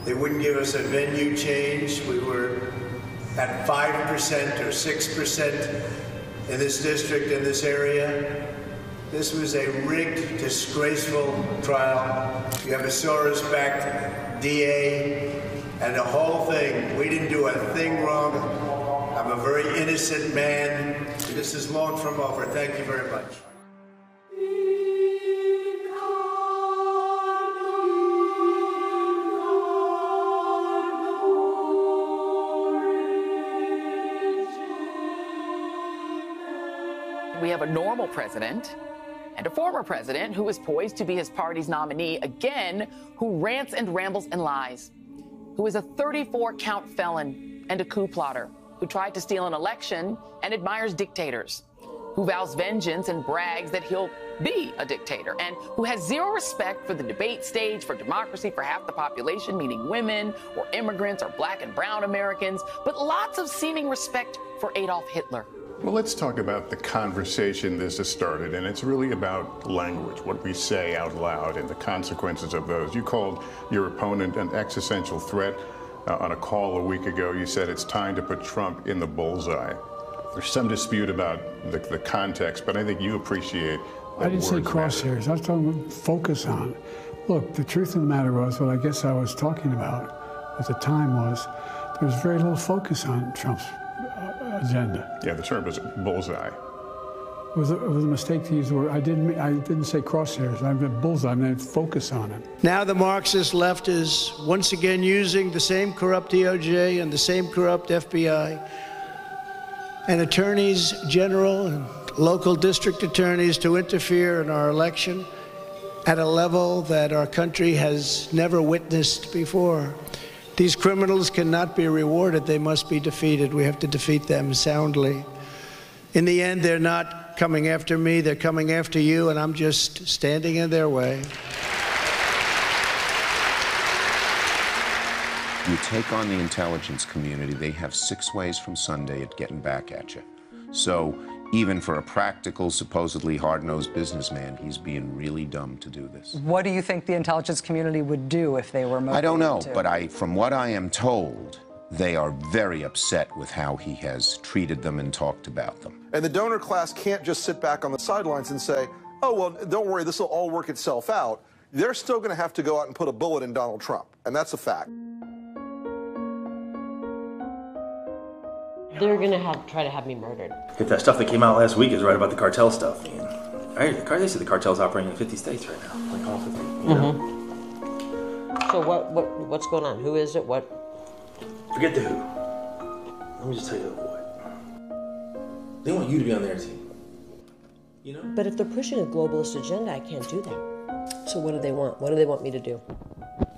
They wouldn't give us a venue change. We were at 5% or 6% in this district, in this area. This was a rigged, disgraceful trial. You have a Soros-backed DA and the whole thing. We didn't do a thing wrong. I'm a very innocent man. This is long from over. Thank you very much. Normal president and a former president who is poised to be his party's nominee again, who rants and rambles and lies, who is a 34 count felon and a coup plotter who tried to steal an election and admires dictators, who vows vengeance and brags that he'll be a dictator, and who has zero respect for the debate stage, for democracy, for half the population, meaning women or immigrants or black and brown Americans, but lots of seeming respect for Adolf Hitler. Well, let's talk about the conversation this has started, and it's really about language, what we say out loud, and the consequences of those. You called your opponent an existential threat. Uh, on a call a week ago, you said it's time to put Trump in the bullseye. There's some dispute about the, the context, but I think you appreciate. I didn't say crosshairs. I was talking about focus on. Look, the truth of the matter was, what I guess I was talking about at the time was there was very little focus on Trump's agenda. Yeah, the term was bullseye. It was, a, it was a mistake to use the word. I didn't. I didn't say crosshairs. I meant bullseye. I meant focus on it. Now the Marxist left is once again using the same corrupt DOJ and the same corrupt FBI and attorneys general and local district attorneys to interfere in our election at a level that our country has never witnessed before. These criminals cannot be rewarded, they must be defeated. We have to defeat them soundly. In the end, they're not coming after me, they're coming after you, and I'm just standing in their way. You take on the intelligence community, they have six ways from Sunday at getting back at you. So even for a practical, supposedly hard-nosed businessman, he's being really dumb to do this. What do you think the intelligence community would do if they were motivated I don't know, to? but I, from what I am told, they are very upset with how he has treated them and talked about them. And the donor class can't just sit back on the sidelines and say, oh, well, don't worry, this will all work itself out. They're still going to have to go out and put a bullet in Donald Trump. And that's a fact. They're gonna have try to have me murdered. If that stuff that came out last week is right about the cartel stuff, I mean, I, they say the cartel's operating in 50 states right now, like all 50. You know? Mm-hmm. So what what what's going on? Who is it? What? Forget the who. Let me just tell you the what. They want you to be on their team. You know? But if they're pushing a globalist agenda, I can't do that. So what do they want? What do they want me to do?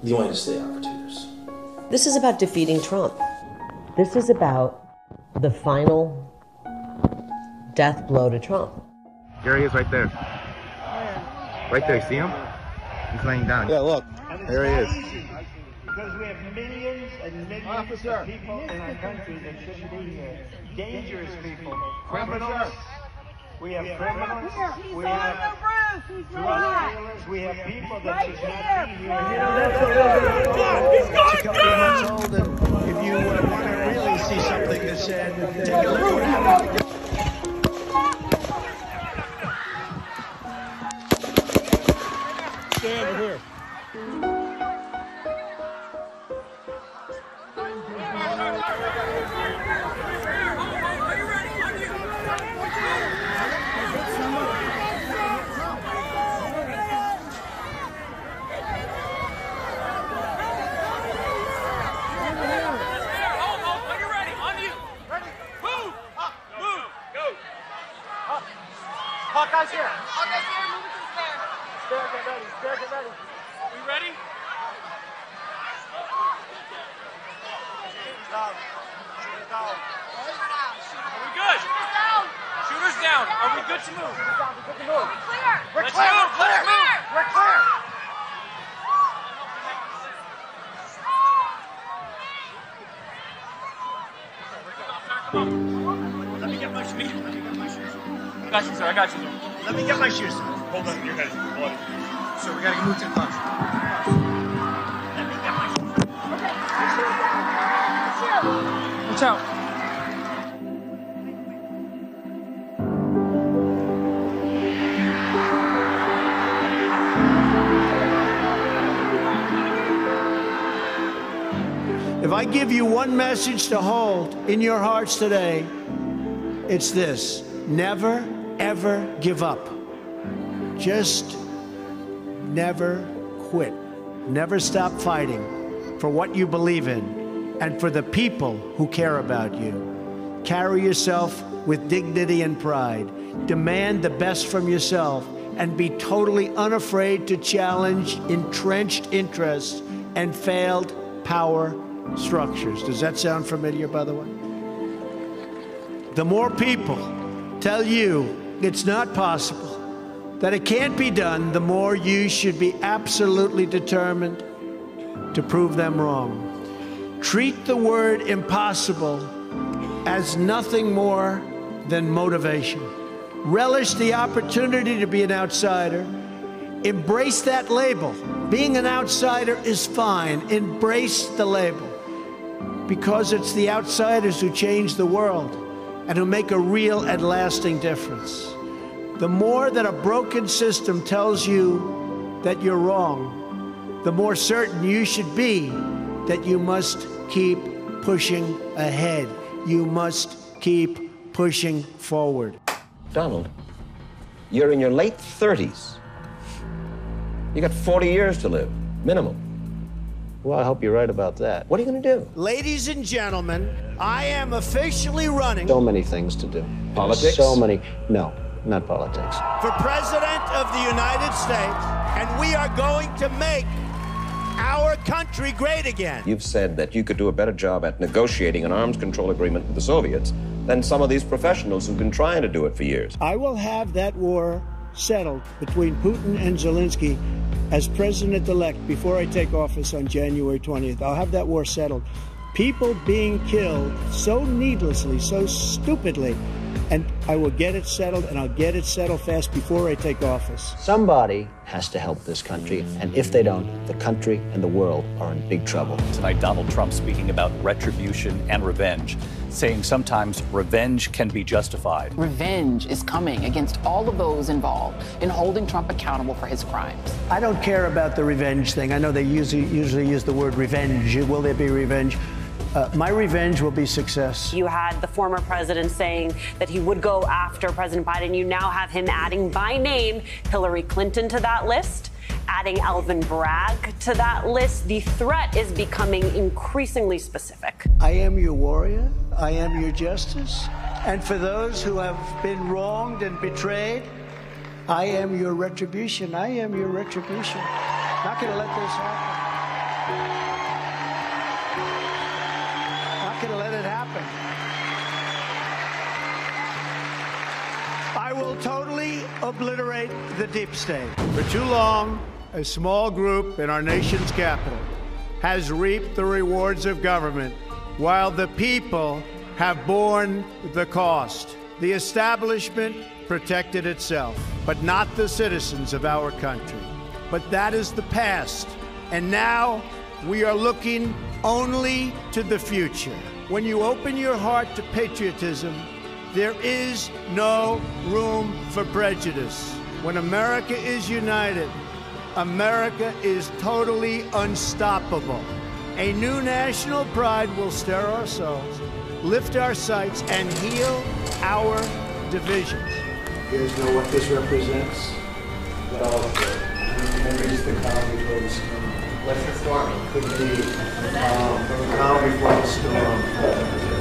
You want you to stay two. This is about defeating Trump. This is about the final death blow to Trump. There he is right there. Right there, see him? He's laying down. Yeah, look. There he is. Because we have millions and millions of people in our country that shouldn't be here. Dangerous people. Criminals. We have criminals. We have drug dealers. We have people that should not be here. You know, that's a couple of months if you uh, want to really see something that's said, take a look at what happened. Stay over here. Hawkeye's here. Hawkeye's here. Move it to the stair. Stair, get ready. Stair, get ready. We ready? Down. Shooters down. Are we good? Shooters down. Shooters down. Are we good to move? Shooters down. We're good to move. We're clear. We're Let's clear. move. We're Let's clear. move. We're clear. Let me get my. I got you, sir. I got you. Let me get my shoes. Hold on. Your head is bloody. Sir, we gotta move to the class. Let me get my shoes. Watch out. If I give you one message to hold in your hearts today, it's this never, ever give up. Just never quit. Never stop fighting for what you believe in and for the people who care about you. Carry yourself with dignity and pride. Demand the best from yourself and be totally unafraid to challenge entrenched interests and failed power structures. Does that sound familiar, by the way? The more people tell you it's not possible, that it can't be done, the more you should be absolutely determined to prove them wrong. Treat the word impossible as nothing more than motivation. Relish the opportunity to be an outsider. Embrace that label. Being an outsider is fine. Embrace the label because it's the outsiders who change the world and who make a real and lasting difference. The more that a broken system tells you that you're wrong, the more certain you should be that you must keep pushing ahead. You must keep pushing forward. Donald, you're in your late 30s. You got 40 years to live, minimum. Well, I hope you're right about that. What are you going to do? Ladies and gentlemen, I am officially running. So many things to do. Politics? So many. No. not politics. For President of the United States, and we are going to make our country great again. You've said that you could do a better job at negotiating an arms control agreement with the Soviets than some of these professionals who've been trying to do it for years. I will have that war settled between Putin and Zelensky as president elect before I take office on January 20th. I'll have that war settled. People being killed so needlessly, so stupidly, and I will get it settled, and I'll get it settled fast before I take office. Somebody has to help this country, and if they don't, the country and the world are in big trouble. Tonight, Donald Trump speaking about retribution and revenge, saying sometimes revenge can be justified. Revenge is coming against all of those involved in holding Trump accountable for his crimes. I don't care about the revenge thing. I know they usually, usually use the word revenge. Will there be revenge? Uh, my revenge will be success. You had the former president saying that he would go after President Biden. You now have him adding by name Hillary Clinton to that list, adding Alvin Bragg to that list. The threat is becoming increasingly specific. I am your warrior. I am your justice. And for those who have been wronged and betrayed, I am your retribution. I am your retribution. Not going to let this happen. Not going to let it happen. I will totally obliterate the deep state. For too long, a small group in our nation's capital has reaped the rewards of government while the people have borne the cost. The establishment protected itself, but not the citizens of our country. But that is the past. And now we are looking only to the future. When you open your heart to patriotism, there is no room for prejudice. When America is united, America is totally unstoppable. A new national pride will stir our souls, lift our sights, and heal our divisions. You guys know what this represents? Well, memories the calm before the storm. What's the storm? Could be um, calm before the storm.